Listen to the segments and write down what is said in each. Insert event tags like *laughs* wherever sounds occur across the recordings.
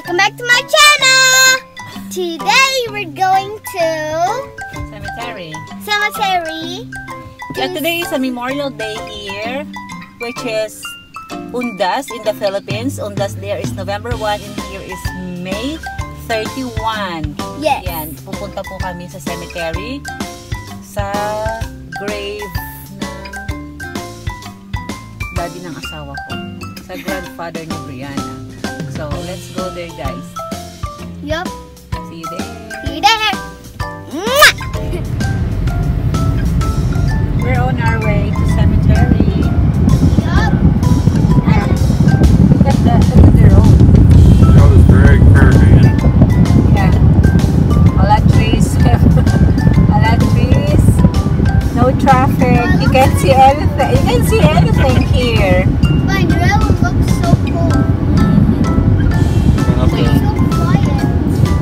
Welcome back to my channel! Today we're going to... Cemetery. Cemetery. To yeah, today is a Memorial Day here, which is Undas in the Philippines. Undas there is November 1 and here is May 31. Yes. Yan, pupunta po kami sa cemetery sa grave ng daddy ng asawa ko. Sa grandfather ni Brianna. So, let's go there guys. Yup. See you there. See you there. *laughs* We're on our way to cemetery. Yup. Look at the, look at the road. Road is very curvy and Yeah. A lot trees. a lot trees. No traffic. You can't see anything. You can see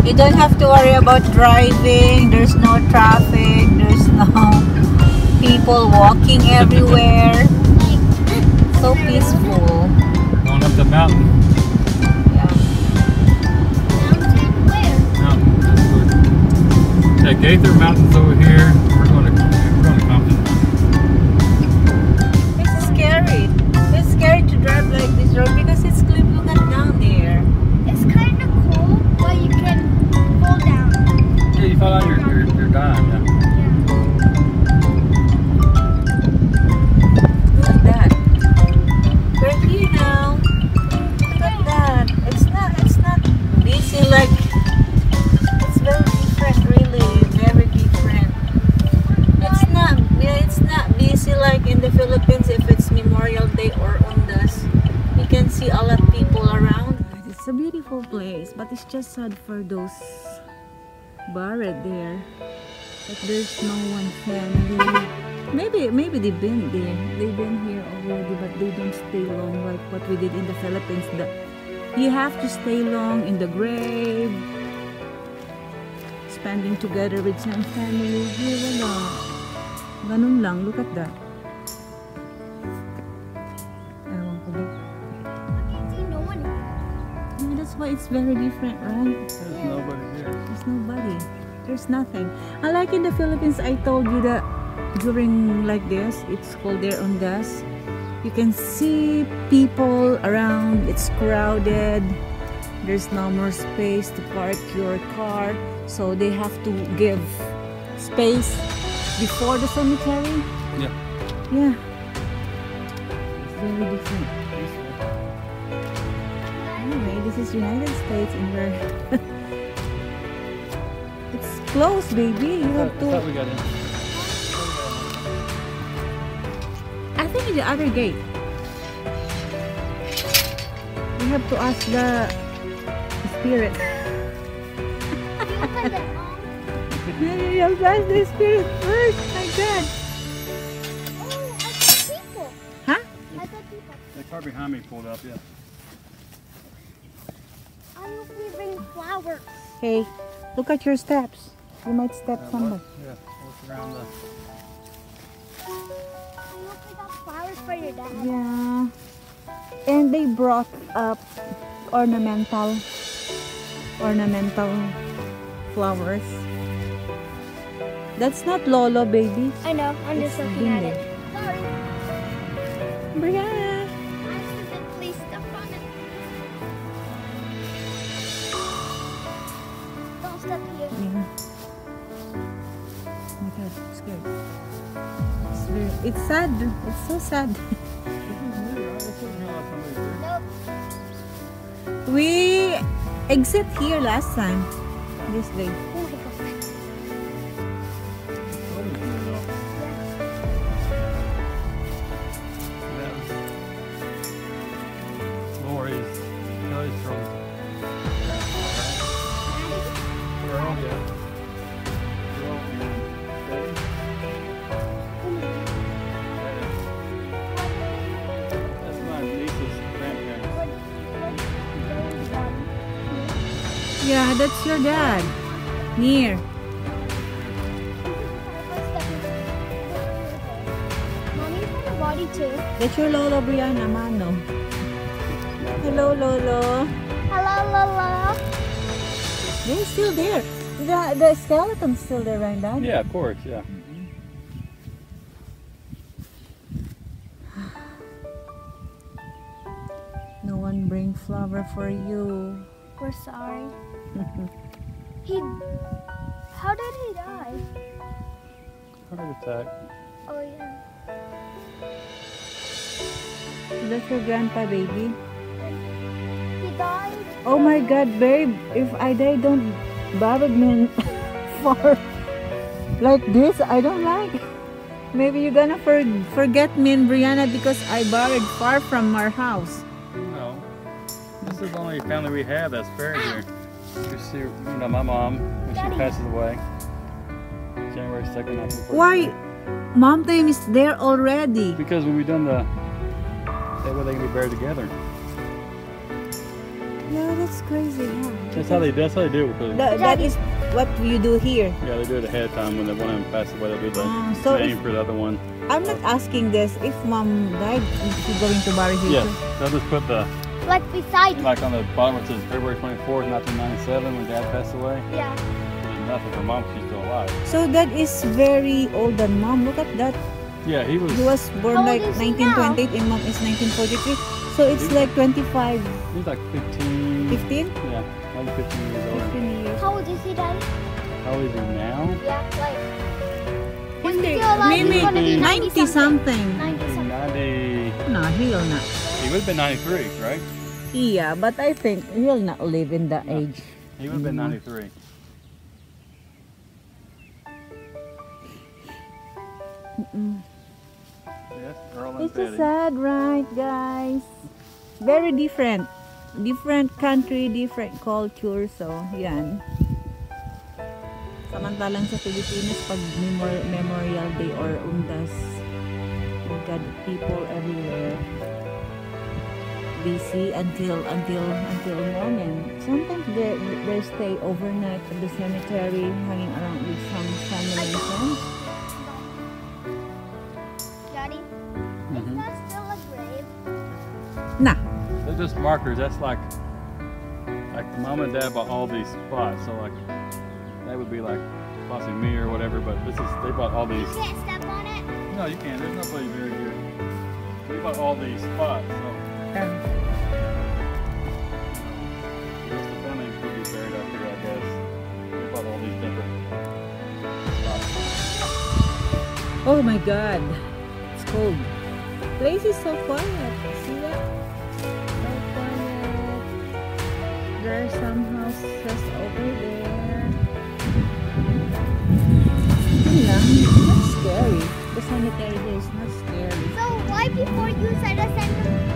You don't have to worry about driving. There's no traffic. There's no *laughs* people walking everywhere. So peaceful. going up the mountain. Yeah. mountain where? Mountain. Yeah, Gaither Mountain's over here. Place, but it's just sad for those buried there. Like there's no one family. Maybe maybe they've been there. They've been here already, but they don't stay long like what we did in the Philippines. The, you have to stay long in the grave, spending together with some family. Here wala. Ganun lang. Look at that. It's very different, right? There's nobody here. There's nobody. There's nothing. I like in the Philippines, I told you that during like this, it's called there Undas. You can see people around. It's crowded. There's no more space to park your car. So they have to give space before the cemetery. Yeah. Yeah. It's very different. Anyway, this is United States and we're *laughs* It's closed, baby. You have to we got in. I think in the other gate. We have to ask the spirit. Open it. Maybe we have to ask the spirit first. My God. Oh, I saw people. Huh? I saw people. The car behind me pulled up. Yeah. I hope we bring flowers. Hey, look at your steps. You might step Yeah, somewhere. look- Yeah. Look around the. I hope we got flowers for your dad. Yeah. And they brought up ornamental ornamental flowers. That's not Lolo, baby. I know. I'm just It's looking at it. Sorry. Brianna. It's sad. It's so sad. We exit here last time. This way. Yeah, that's your dad. Near. Mommy's got a body too. That's your Lolo Brianna, Mano. Hello, Lolo. Hello, Lola. They're still there. The, the skeleton's still there, right, Dad? Yeah, of course, yeah. No one bring flower for you. We're sorry. *laughs* he. How did he die? Heart attack. Oh yeah. That's your grandpa, baby. He died. Oh my God, babe! If I die, don't bother me *laughs* for like this. I don't like. Maybe you're gonna for, forget me and Brianna because I buried far from our house. No. This is the only family we have that's buried ah. here. You see, you know, my mom, when she Daddy. passes away, January 2nd, 1942. Why? Mom name is there already. Because when we done the, that way they can be buried together. Yeah, that's crazy. Huh? That's how they, that's how they do it. because- That, that is what you do here. Yeah, they do it ahead of time when the one of them passes away. They do the Oh, so name if- for the other one. I'm not asking this. If mom died, is she going to bury here? Yes, too? they'll just put the Like beside. like on the bottom it says February 24th, 1997, when Dad passed away. Yeah. Nothing for Mom. She's still alive. So that is very old than mom. Look at that. Yeah, he was. He was born like is he now? 1928 and mom is 1943. So it's He- like 25, He's like 15. 15? Yeah, like 15 years old. 15 years. How old is he, Daddy? How old is he now? Yeah, like. When Hindi. he's still alive, he's Maybe gonna be 90 something. 90 something. 90. No, he'll not. He would have been 93, right? Yeah, but I think he'll not live in that No. age. He would have been Mhm. 93. Mm-mm. Yes, It's Betty. sad, right, guys? Very different. Different country, different culture. So, yan. Samantalang sa Pilipinas, pag Memorial Day or Undas, we got people everywhere. Busy until until until morning. Sometimes they they stay overnight at the cemetery, hanging around with some family and friends. Daddy, Mhm. that's still a grave. Nah, They're just markers. That's like, like mom and dad bought all these spots. So like, that would be like possibly me or whatever. But this is they bought all these. You can't step on it. No, you can't. There's nobody buried here. We bought all these spots. So that's the family could be buried up here, I guess. We all these different spots. Oh my god. It's cold. Place is so quiet. See that? So quiet. There are some houses over there. Yun lang. It's not scary. The cemetery here is not scary. So why before you said the cem- cemetery is scary?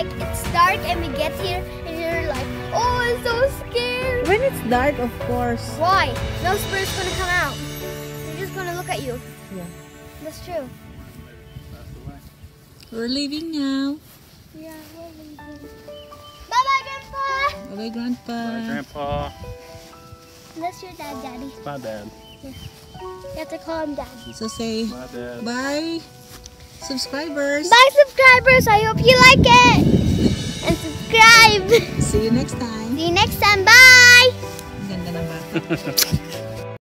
Like it's dark and we get here and you're like, oh, it's so scary. When it's dark, of course. Why? No spirit's gonna come out. They're just gonna look at you. Yeah. That's true. We're leaving now. Yeah, we're leaving. Bye bye, Grandpa. Bye-bye, Grandpa. My grandpa, That's your dad, Daddy. my dad, Yeah. You have to call him Dad. So say my dad. bye, subscribers. Bye, subscribers. I hope you like it. And subscribe. See you next time. See you next time. Bye. Ganda ng *laughs* bata.